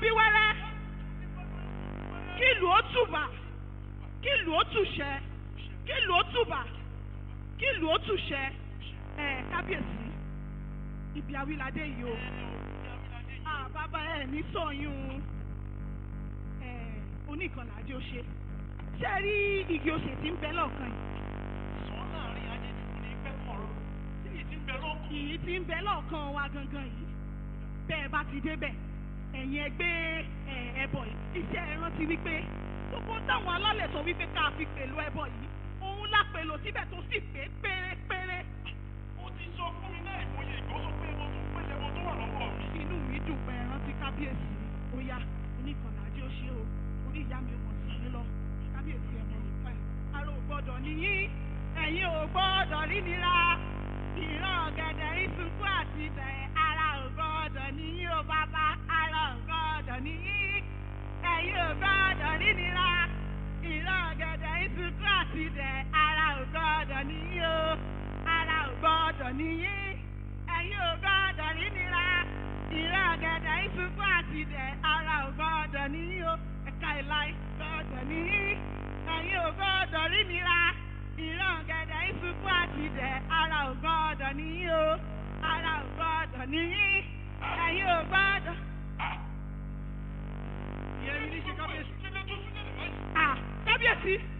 bí wẹ́rẹ́. Kí ìlú ó tùbà kí ìlú ó tùṣẹ kí ìlú ó tùbà kí ìlú ó tùṣẹ. Ẹ kábíyèsí ibi awilade yìí o. Ah bàbá ẹ ní sọyún. Ẹ oníkànnà àjọ ṣe. Ṣe rí igi osè tí ń bẹ lọ́ọ̀kan yìí? Sọ láàárín ajé kò ní pẹ́ kọ̀ọ̀rọ̀ tí yìí ti ń bẹ lọ́kàn. ìyí tí ń bẹ lọ́ọ̀kan wa gangan yìí. Bẹ́ẹ̀ bá ti débẹ̀ ẹ̀yin ẹgbẹ́ ẹbọ yìí. Iṣẹ́ ẹ rántí wípé gbogbo táwọn alálẹ̀ sọ wípé ká fi pèlò ẹbọ yìí òun la pèlò síbẹ̀ tó sì pé pérépéré. Ó ti sọ fún mi náà ìmọye ìgbó sọ pé mo tún pèsè mo tó wà lọ́wọ́ mi. inú mi dùn pé ẹ rántí kábíyèsí. Ó yá oníkànnà ó ṣe o. Orí ìyá mi mọ̀ sí mi lọ. Kábíyèsí ẹ̀ mọ̀ nípa ẹ̀. Ara ò gbọ́dọ̀ níyí ẹ̀yin ò gbọ́dọ̀ rí nira ìran ọ̀gẹ̀dẹ̀ ìsunkún àti ibẹ̀ gbọ́dọ̀ rí nira ìran ọ̀gẹ̀dẹ̀ ìsunkún àti ibẹ̀ kábíyèsí.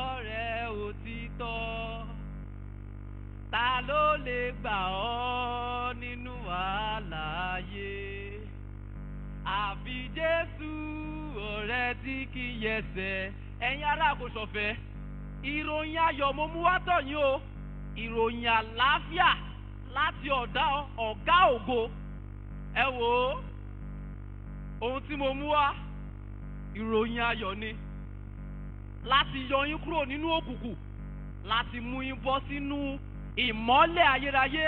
Ọ̀rẹ́ òtítọ́. Ta ló lè gbà ọ́ nínú wàhálà ayé àfi jésù ọ̀rẹ́ tí kì í yẹsẹ̀. Ẹ̀yin ará àkóṣọ̀fẹ́ ìròyìn ayọ̀ mo mú wá tọ̀ yín o. Ìròyìn àlàáfíà láti ọ̀dá ọ̀gá ògo. Ẹ wò ó ohun tí mo mú wá ìròyìn ayọ̀ ni láti yọ yín kúrò nínú òkùnkùn láti mú yín bọ́ sínú ìmọ́lẹ̀ ayérayé.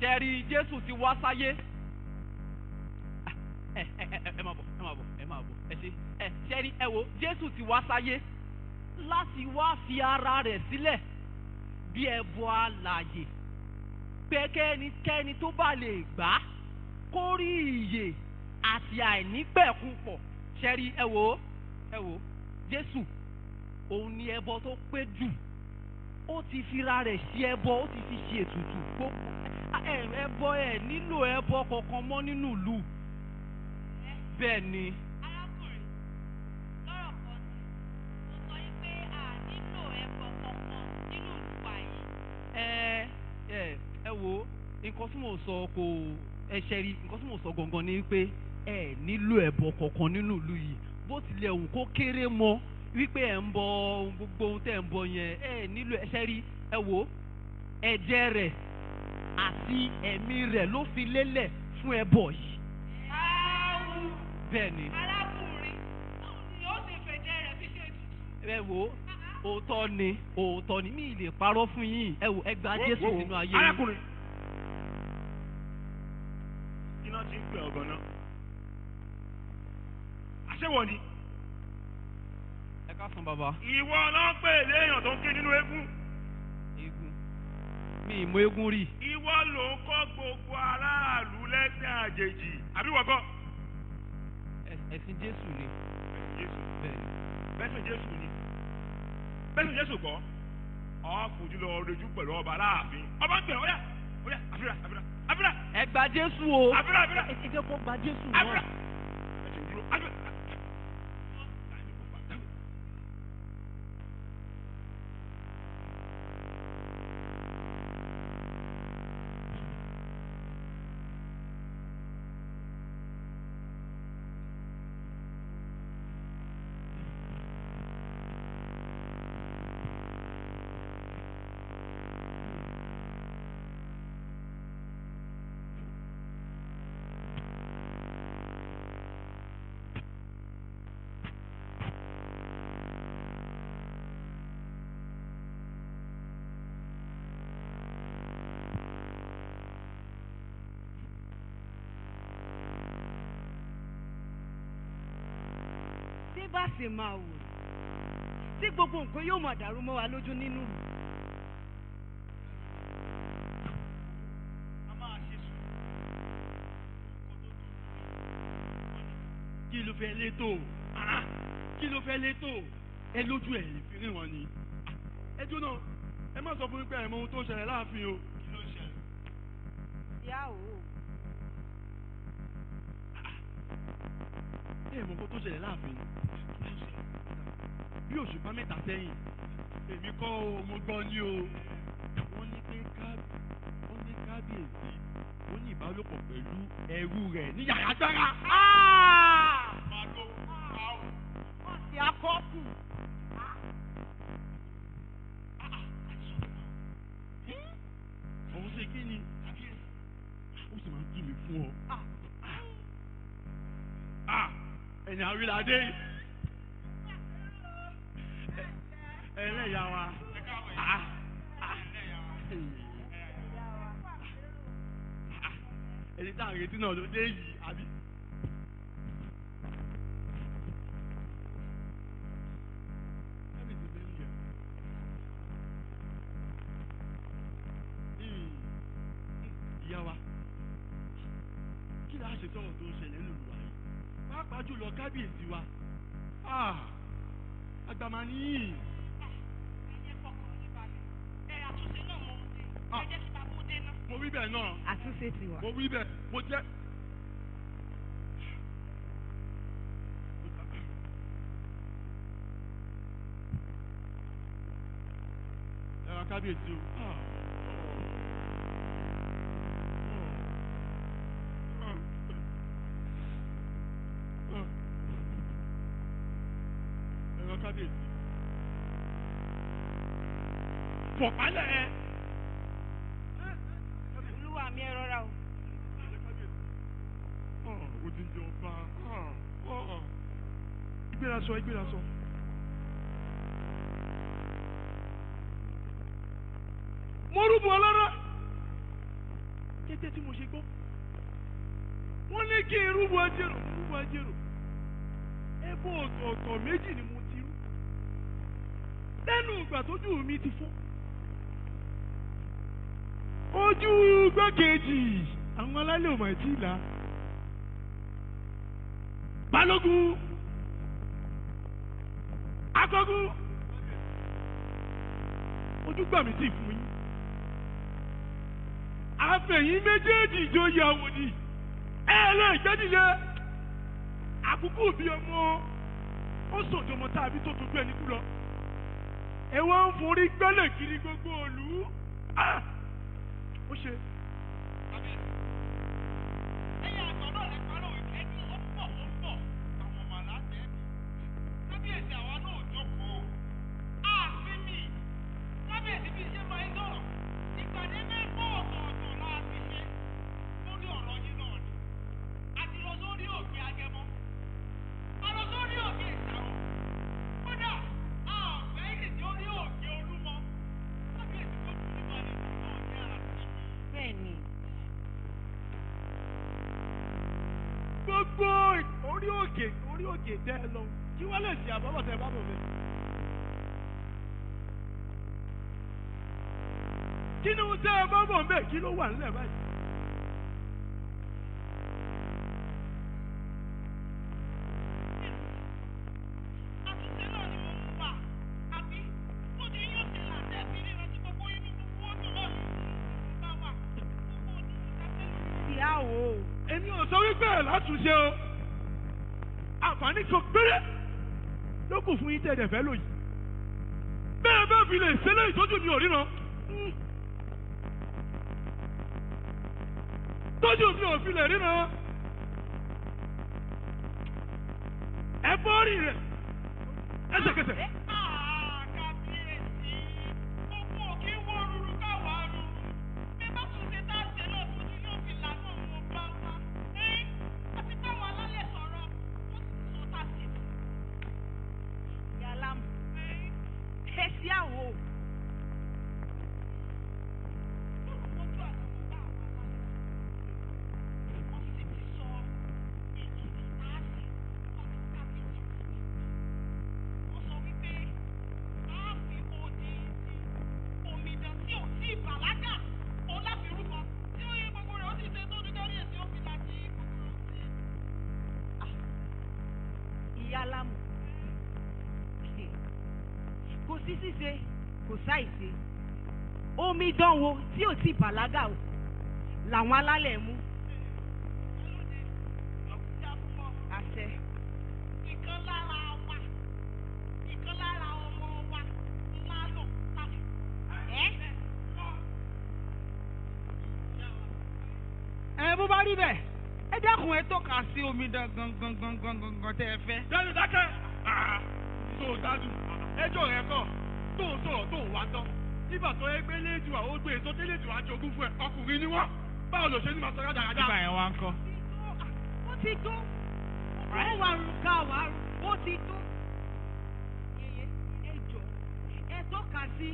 Ṣẹ́rí jésù ti wá sáyé. Ẹ ẹ ẹ máa bọ̀ ẹ máa bọ̀ ẹ máa bọ̀ ẹ ṣe ẹ ṣẹ́rí ẹ wò jésù ti wá sáyé láti wá fi ara rẹ̀ sílẹ̀ bí ẹbọ alààyè. Pé kẹ́nikẹ́ni tó bá lè gbà á kó rí ìyè àti àìnípẹ̀kun pọ̀. Ṣẹ́rí ẹ wò ẹ wò jésù òun ni ẹbọ tó pé jù. Ó ti fira rẹ̀ ṣe ẹbọ ó ti fi ṣe ètùtù. Gbogbo ẹbọ ẹ nílò ẹbọ kankan mọ́ nínú ìlú. Bẹ́ẹ̀ ni. Ẹ wo nǹkan tí mo sọ kò ẹ ṣe rí nǹkan tí mo sọ gangan ni pé ẹ nílò ẹbọ kankan nínú ìlú yìí. Bó tilẹ̀ wù kó kéré mọ́ wípé ẹ̀ ń bọ ohun gbogbo ohun tẹ̀ ń bọ yẹn ẹ nílò ẹ ṣe rí ẹ wo ẹ̀jẹ̀ rẹ̀ àti ẹ̀mí rẹ̀ ló fi lélẹ̀ fún ẹbọ yìí bẹ́ẹ̀ ni arákùnrin ó ṣe fẹ̀jẹ̀ rẹ̀ fi ṣe ètùtù. ẹ wo òótọ́ ni òótọ́ ni mi lè parọ́ fún yín ẹ wo ẹ gba Jésù sínú ayé yín. arákùnrin. iná ti ń pè ọ̀gàn náà. àṣewọ̀ ni. Ẹ ká san bàbá. ìwọ pè léèyàn tó ń ké nínú eégún. eégún mi ì mọ eégún rí. ìwọ ló ń kọ́ gbogbo aráàlú lẹ́sìn àjèjì. àbí wọ́n kọ́. Ẹ̀sìn Jésù ni. Jésù. bẹ́ẹ̀ ni. bẹ́sìn Jésù ni. bẹ́sìn Jésù kọ́. ọ̀ fojú lọ rejú pẹ̀lú ọba aláàfin. ọba ń pè ọ́ yá ọ́ yá àfírà àfírà àfírà ẹ gba Jésù o. àfírà àfírà. ẹ jẹ́ kó gba Jésù àfírà. náà. ẹ ti dúró àfírà. Bá sì máa wò tí gbogbo nǹkan yóò máa dàrú mọ́ wa lójú nínú. Ìlú. kí ló fẹ́ létò? Ah, kí ló fẹ́ létò? Ẹ lójú ẹ̀ lè fi ríran ni. Ah, ẹ jóná ẹ má sọ fún mi pé ẹ mọ ohun tó ń ṣẹlẹ̀ láàfin o. Kí ló ń ṣẹlẹ̀. ìyá o. Ẹ mọ ohun tó ń ṣẹlẹ̀ láàfin bí òṣùpá mẹ́ta sẹ́yìn. Èmi kọ́ o mo gbọ́ ni o. Wọ́n ní ní kábíyèsí ó ní ìbálòpọ̀ pẹ̀lú ẹrú rẹ̀ ní yàrá gbára. ti akọ́kù. òun ṣe kí ni? Ó sì máa ń dùn mí fún ọ. Ah, ẹ̀yìn àríládé ẹlẹ́yà wa. Ah, ah, ẹni tá ń retí náà ló dé yìí àbí. Ni ìyá wa kí la ṣe sọ̀rọ̀ tó ń ṣẹlẹ̀ nínú wa yìí pàápàá jùlọ kábíyèsí wa Ah, àgbàmà nìyí mo Ah. mo wí bẹ́ẹ̀ náà àtúnṣe ti wà. mo wí bẹ́ẹ̀ mo jẹ́. ẹ ra kábíyèsí o. fọ̀pálẹ̀ ẹ. olúwa mi ẹ rọra o. ó ti ń jẹ ọba. Ìgbéra sọ ìgbéra sọ. mo rúbọ ọlọ́rọ̀. Kété tí mo ṣe gbọ́. Wọ́n ní kí n rúbọ ajérò rúbọ ajérò ẹbọ ọ̀tọ̀ọ̀tọ̀ méjì ni mo ti rú. Lẹ́nu ìgbà tójú mi ti fọ́ ojú gbọ́kejì àwọn alálẹ̀ ò mà tí ì là. Balógun. Akọgun ojú gbà mí sí fún yín. Àfẹ̀yìn méjèèjì ìjòyè àwòdì ẹ lè gbẹ́dìlẹ̀ àkókò bí ọmọ. Ó sòjò ọmọ tàbí tó tó gbé ẹni kú ẹ wá ń forí gbẹ́lẹ̀ kiri gbogbo òlú. Ah! Ó ṣe. Òkè tẹ ẹ lọ kí wọ́n lè ṣe àbábọ̀ tẹ ẹ kí ni tẹ ẹ bá bọ̀ kí ló wà nílẹ̀ báyìí. Kù fún yín tẹ̀lé fẹ́ lòyìn bẹ́ẹ̀ bá fi lè ṣẹlẹ̀ ìtọ́jú mi ò ríran tọ́jú mi ò fi lè ríran ẹ bọ́ọ̀rì rẹ̀. Ẹsẹ̀kẹsẹ̀. Sí ṣíṣe kò sáìṣe omi dánwò tí ò ti bàlágà o làwọn alálẹ̀ mú àṣẹ. ìkan lára wa ìkan lára ọmọ wa ńlá lò láti ẹ́ bó bá rí bẹ́ẹ̀ ẹ dákun ẹ tọ́ka sí omi dán gangan gangan gangan tẹ́ ẹ fẹ́. Dẹ́nu dákẹ́. Tó o dájú. Ẹjọ́ rẹ kọ̀. Tó sọ̀rọ̀ tó wá tán. Nígbà tó pé léèdù àwọn ogbè tó dé léèdù àjogún fún ẹ, ọkùnrin ni wọ́n. Báwo ló ṣe ní màá sọ̀rọ̀ dáadáa? nígbà yẹn wá ń kọ́. ó ti tó ó wà ká wà rùn ó ti tó. ẹ jọ ẹ tọ́ka sí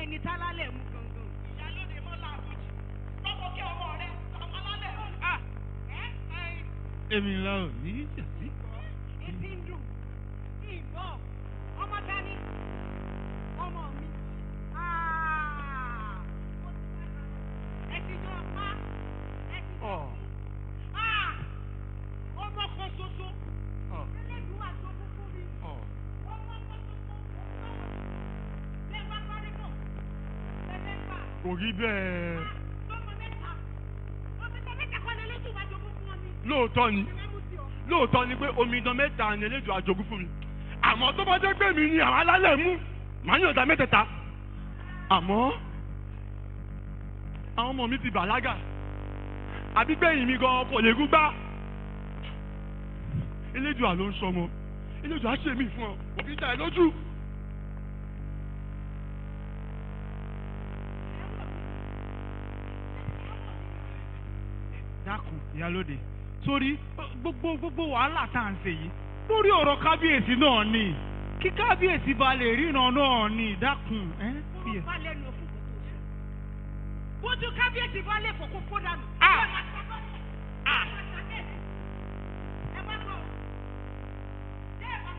ẹni tálálẹ̀ mú gangan. ìyálóde mọ́lá àbújì lọ́kọ̀ kí ọmọ rẹ àwọn alálẹ̀ Ah. ẹ́ ẹ́ èmi ńlá ò ní í jà sí. Ọ ni. Lóòótọ́ ni. lóòótọ́ ni pé omidan mẹ́ta ni eléjò àjogún fún mi. Àmọ́ tó bá jẹ́ pé mi ni àwọn alálẹ̀ mú màá yàn dá mẹ́tẹ̀ẹ̀ta. Àmọ́ àwọn ọmọ mi ti bàlágà. Àbí gbẹ̀yìn mi gan kò lè gúgbá eléjò àló ń sọmọ eléjò á ṣe mí fún ọ. Òbí ta ẹ lójú. Ìyálóde sórí gbogbo gbogbo wàhálà tá à ń ṣe yìí lórí ọ̀rọ̀ kábíyèsí náà ni kí kábíyèsí ba lè ríran náà ni dákun. ẹ̀. bá lẹ́nu òfin kò tó sùn. bójú kábíyèsí bá lè fòkó fó dànù. Ah! Ah! ẹ bá gbọ́ ṣé ẹ bá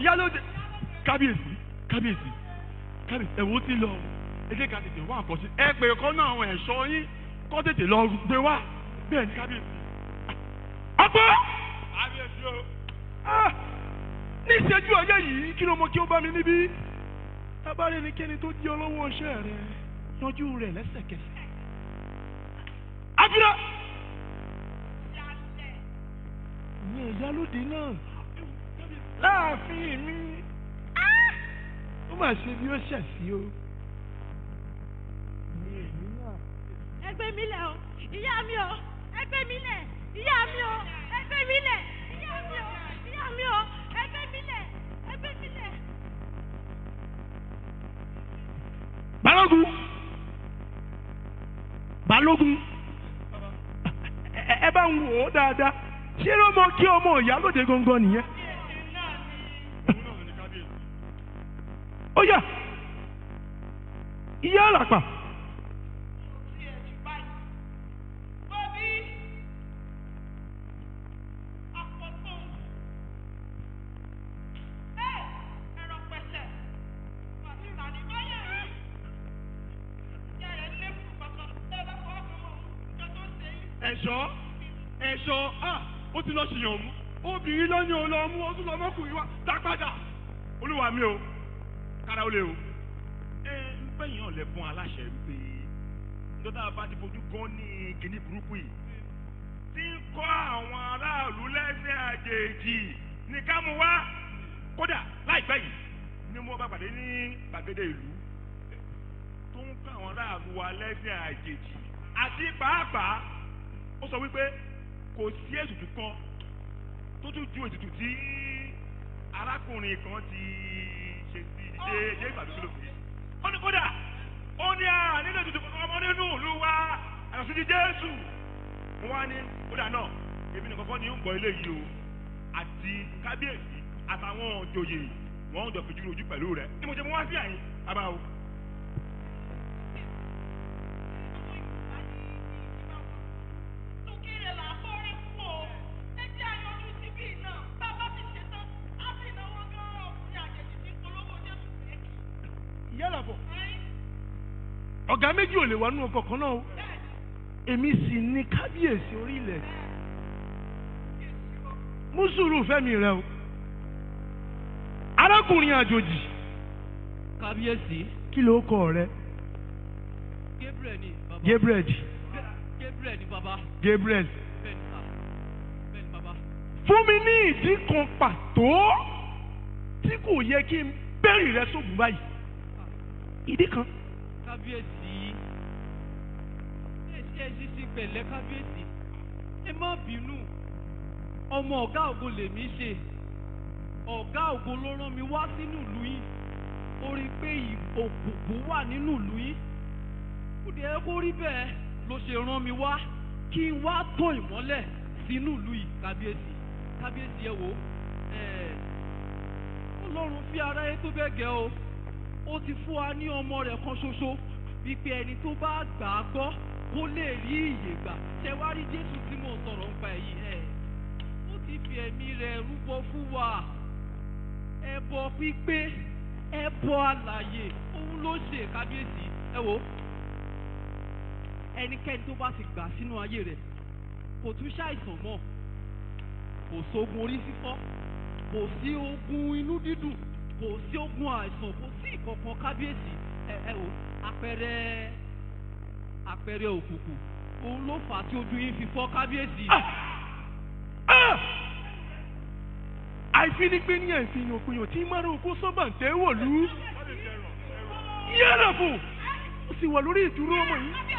ìyálóde kábíyèsí kábíyèsí kábíyèsí ẹ̀wọ̀n ti lọ. Ẹ jẹ́ ká tètè wá nǹkan sí ẹ pé kọ́ náà àwọn ẹ̀ṣọ́ yín kọ́ tètè lọ gbé wá. Bẹ́ẹ̀ ni kábíyèsí. ọgbọ́n kábíyèsí o. Ah, ní ìṣẹ́jú ọjọ́ yìí kí ló mọ kí ó bá mi níbí? Tábàárẹ̀ ẹnikẹ́ni tó di ọlọ́wọ́ iṣẹ́ rẹ̀ yanjú rẹ̀ lẹ́sẹ̀kẹsẹ̀. yálẹ̀ ìyẹn ìyálóde náà láàfin mi. Ó mà ṣe bí ó ṣẹ̀ sí o. ẹgbẹ́ mi lẹ̀ o. Ìyá mi o. Ẹgbẹ́ mi lẹ̀. Ìyá mi o. Ẹgbẹ́ mi lẹ̀. Ìyá mi o. Ìyá mi o. Ẹgbẹ́ mi lẹ̀. Ẹgbẹ́ mi lẹ̀. balógun. Balógun. Ẹ bá ń wò ó dáadáa. Ṣé ló mọ kí ọmọ ìyálóde gangan nìyẹn. Obìnrin ló ní olóò mú ó tún lọ mọ́kùnrin wá. Dá olúwa mi o. Kára ó lé o. ẹ ń bẹ̀yìn ọ̀lẹ́ fún aláṣẹ wípé nígbà bá ti fojú gan ní kinní burúkú yìí tí ń kọ́ àwọn aráàlú lẹ́sẹ̀ àjèjì ní ká kódà láìpẹ́ yìí ni mo bá pàdé ní gbàgede ìlú tó ń kọ́ àwọn aráàlú wa lẹ́sẹ̀ àjèjì. Àti pàápàá ó sọ wípé kò sí ètùtù kan tó tún ju ètùtù tí arákùnrin kan ti ṣe sí dé dé ìgbàdúgbò lòdì. ó ní kódà ó ní à nínú ètùtù kankan ọmọ nínú ìlú wa àyàfi ti jésù. mo wá ní kódà náà èmi nìkan kọ́ ni ń gbọ́ ilé yìí o àti kábíyèsí àtàwọn òjòyè wọn jọ fìjú ojú pẹ̀lú rẹ̀ ní mo ṣe mú wá sí àyín bàbá o. ò lè wà nínú ọkọ̀ kan náà èmi sì ní kábíyèsí orílẹ̀ mú sùúrù fẹ́mi rẹ o. Arákùnrin àjòjì. Kábíyèsí. Kí ló kọ rẹ? Gabriel ni baba gabriel gabriel ni baba gabriel. Bẹ́ẹ̀ ni sà. Bẹ́ẹ̀ ni baba fún mi ní ìdí kan pàtó tí kò yẹ kí n bẹ́rì rẹ sóògùn báyìí. Ìdí kan. Kábíyèsí ṣe ṣíṣí pẹ̀lẹ́ kábíyèsí. Ẹ má bínú. Ọmọ ọ̀gá ògo lèmi ṣe. Ọ̀gá ògo ló rán mi wá sínú ìlú yìí ó rí i pé òkùnkùn wà nínú ìlú yìí dẹ̀ kó rí bẹ́ẹ̀ ló ṣe rán mi wá. Kí n wá tàn ìmọ́lẹ̀ sínú ìlú yìí kábíyèsí. Kábíyèsí ẹ wò ẹ ọlọ́run fi aráyé tó bẹ́ẹ̀ gẹ́ o. Ó ti fún wa ní ọmọ rẹ̀ kan ṣoṣo. Wípé ẹni tó bá gbà á gbọ́ kó lè rí ìyè gbà. Ṣe wá rí jésù tí mò ń sọ̀rọ̀ nípa èyí? Ẹ̀ ó ti fi ẹ̀mí rẹ̀ rúbọ fún wa. Ẹbọ pípé ẹbọ àlàyé. Òun ló ṣe kábíyèsí. Ẹ wò ẹnikẹ́ni tó bá ti gbà sínú ayé rẹ̀ kò tún ṣàìsàn mọ́. Kò sógun orí fífọ́. Kò sí ogun inú dídùn. Kò sí ogun àìsàn. Kò sí ìkọ̀kan kábíyèsí. Ẹ ẹ o àpẹẹrẹ àpẹẹrẹ òkùnkùn òun ló fà á tí ojú yín fi fọ́ kábíyèsí. Ah! Ah! àìfinipé ní àìfihàn òpinyàn tí mara oko sọ́bà ń tẹ́ wọ̀lú ó sì wà lórí ìdúró ọmọ yìí.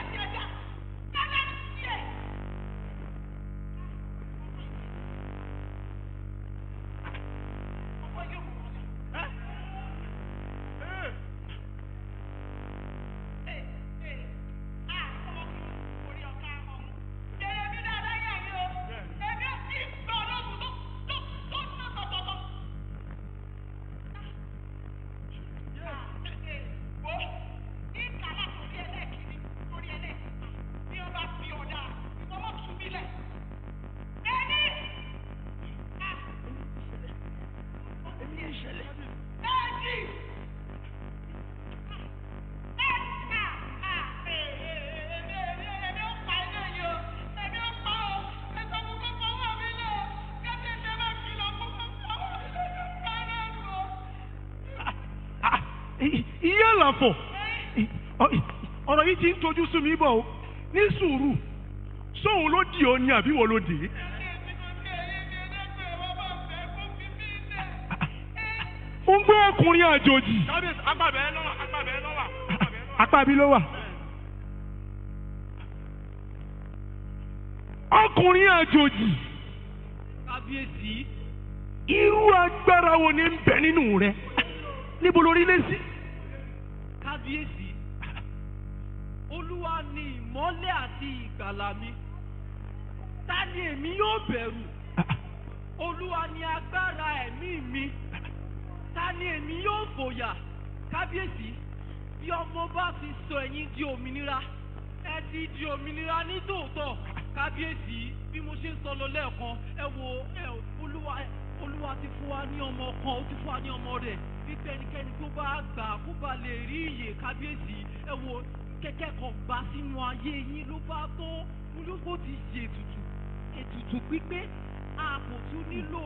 I- ọ̀rọ̀ yìí ti ń tojú sú mi bọ̀ o ní sùúrù sóhun ló dì ọ́ ni àbí wọ́n ló dì í. ó ń gbé ọkùnrin àjòjì kábíyèsí agbábẹ́ lọ́wọ́ agbábẹ́ lọ́wọ́ agbábẹ́ lọ́wọ́. apá bí ló wà. ọkùnrin àjòjì irú agbára wo ni ń bẹ nínú rẹ níbo lórí lé sí. Kábíyèsí. Olúwa ni ìmọ́lẹ̀ àti ìgbàlà mi. Ta ni èmi yóò bẹ̀rù? Olúwa ni agbára ẹ̀mí mi. Ta ni èmi yóò fòyà? Kábíyèsí bí ọmọ bá ti sọ ẹ̀yin di òmìnira ẹ ti di òmìnira ní tòótọ́. Kábíyèsí bí mo ṣe ń sọ lọ lẹ́ẹ̀kan ẹ wo olúwa olúwa ti fún wa ní ọmọ kan ó ti fún wa ní ọmọ rẹ̀. Wípé ẹnikẹ́ni tó bá gbà kó bá lè rí ìyè kábíyèsí ẹ wo kẹ̀kẹ́ kan gbà sínú ayé yín ló bá tó. Olóko ti ṣe ètùtù ètùtù pípé. A tún nílò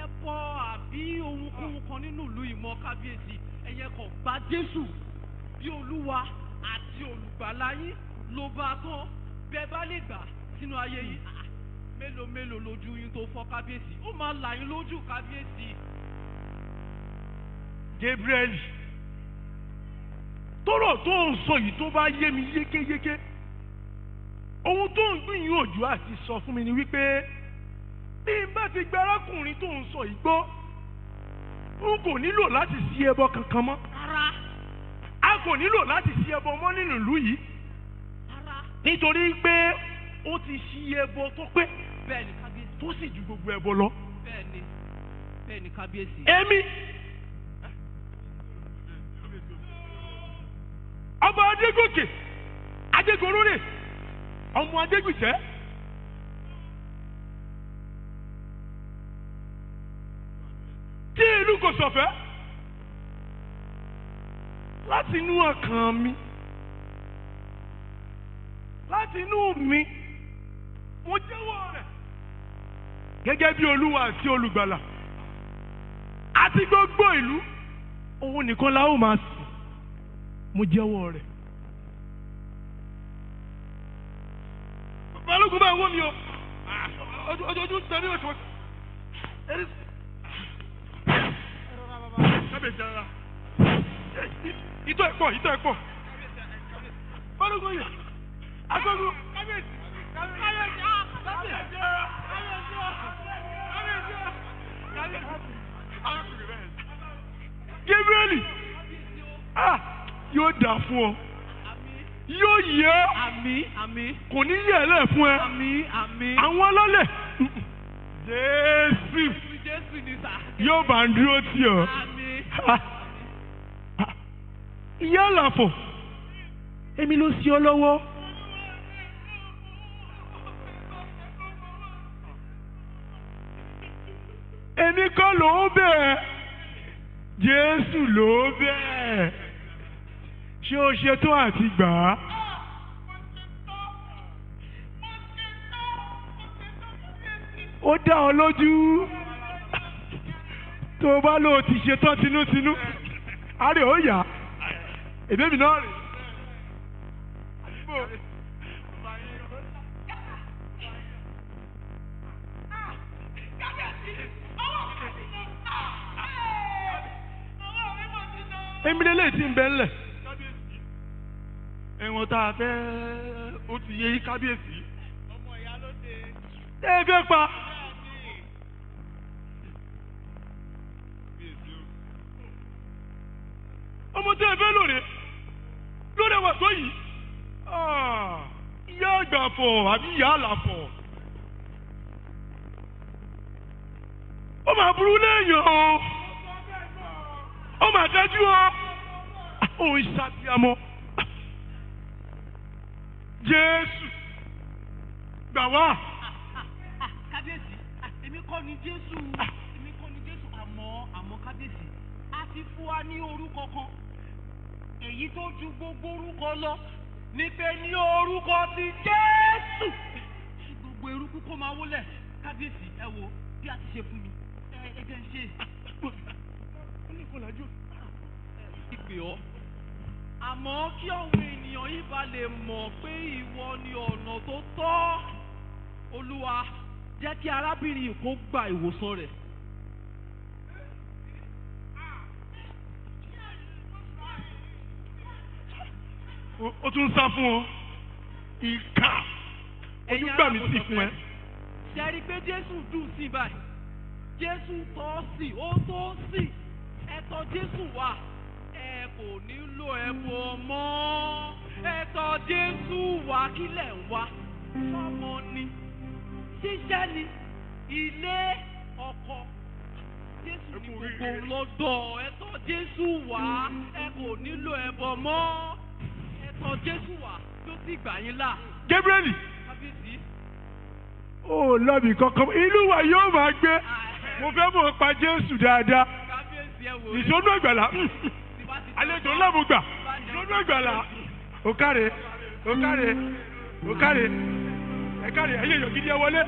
ẹbọ àbí ohunkóhun kan nínú ìlú ìmọ̀ kábíyèsí. Ẹ̀yẹ kan gba jésù. Bí olúwa àti olùgbàlà yín ló bá tán bẹ́ẹ̀ bá lè gbà sínú ayé yín mélòó mélòó lójú yín tó fọ́ kábíyèsí? Ó máa là yín lójú kábíyèsí. Gabriel tọrọ tó ń sọ yìí tó bá yé mi yékéyéké ohun tó ń gbìyànjú àti sọ fún mi ni wípé bí n bá ti gba arákùnrin tó ń sọ yìí gbọ́ n kò nílò láti sí ẹbọ kankan mọ́. A kò nílò láti sí ẹbọ mọ́ nínú ìlú yìí. Nítorí pé ó ti sí ẹbọ tó pé bẹ́ẹ̀ ni kábíyèsí. Tó sì ju gbogbo ẹbọ lọ. bẹ́ẹ̀ ni bẹ́ẹ̀ ni kábíyèsí. èmi. Ọba adégòkè adégorónè ọmọ adégbìtẹ́ tí ìlú kò sọ̀fẹ́? Láti inú ọkàn mi láti inú mi mo jẹ́wọ́ rẹ̀ gẹ́gẹ́ bí olúwa àti olùgbàlà àti gbogbo ìlú òun nìkan la ó máa sìn. Mo jẹ́wọ́ rẹ̀. balógun bá wọ́n mi o. Ojú ojú tẹ̀lé oṣù ẹ̀rí. kábíyèsí ara. Ìtọ́ ẹ̀ pọ̀ ìtọ́ ẹ̀ pọ̀. Balógun yẹ agogo kábíyèsí kábíyèsí. Kábíyèsí. Kábíyèsí. Gabriel ah yóò dà fún ọ. Yóò yẹ ọ́ kò ní yẹ ẹ lẹ fún ẹ. Àwọn ọlọ́lẹ̀ Jésù. Yóò bá ń dúró tì ọ́. Ìyá àlàfọ̀ èmi ló ṣe ọ lọ́wọ́ èmi kọ́ ló bẹ̀ Jésù ló bẹ̀ ṣé o ṣetán àti gbà á. ó dá ọ lójú tó o bá lò ó ti ṣetán tinútinú àárẹ̀ ó yá èdè mi náà rè. Èmi lè léyìí tí ń bẹ ńlẹ̀ ẹ̀wọ̀n tá a fẹ́ ó ti yé kábíyèsí. ọmọ ìyá ló dé. ẹ fẹ́ pa. ọmọ tí ẹ fẹ́ lòrè lórí ẹwà tó yìí Ah, ìyá àgbàfọ̀ àbí ìyá àlàfọ̀ ó máa burú léèyàn o ó máa dájú ó ń ṣàtìyàmọ́ Jésù. Gbà wá. Kábíyèsí èmi kọ́ ni jésù. Èmi kọ́ ni jésù. Àmọ́ àmọ́ kábíyèsí a ti fún wa ní orúkọ kan. Èyí tó ju gbogbo orúkọ lọ ní pé ní orúkọ ti jésù. Gbogbo eruku kó máa wólẹ̀. Kábíyèsí ẹ wo bí a ti ṣe fún mi. Ẹ ẹ jẹ́ ń ṣe ìpè ọ́. Àmọ́ kí àwọn ènìyàn yìí bá lè mọ̀ pé ìwọ ni ọ̀nà tó tọ́. Olúwa jẹ́ kí arábìnrin kó gba ìwòsàn rẹ̀. Ó- tún sá fún ọ. Ìkà. Ojú gbà mí sí fún ẹ. ṣe rí i pé jésù dùn sí báyìí. Jésù tọ́ sí ó tó sí tọ̀ jésù wá ẹ kò nílò ẹbọ mọ́. Ẹ tọ̀ jésù wá kílẹ̀ ń wá? Sọ́mọ ni ṣíṣẹ́ ni ilé ọkọ. Jésù ní gbogbo lọ́dọ̀ ẹ tọ̀ jésù wá ẹ kò nílò ẹbọ mọ́. Ẹ tọ̀ jésù wá tó sì gbà yín là. Gabriel ó lọ́bì kankan. Inú wa yóò máa gbé. Mo fẹ́ mọ̀ pa Jésù dáadáa ìṣonú àgbàlá àlejò ńlá mo gbà. Ìṣonú àgbàlá ó káre. Ó káre. Ó káre. Ẹ káre. Ẹ̀yẹ gidi ẹ wọlé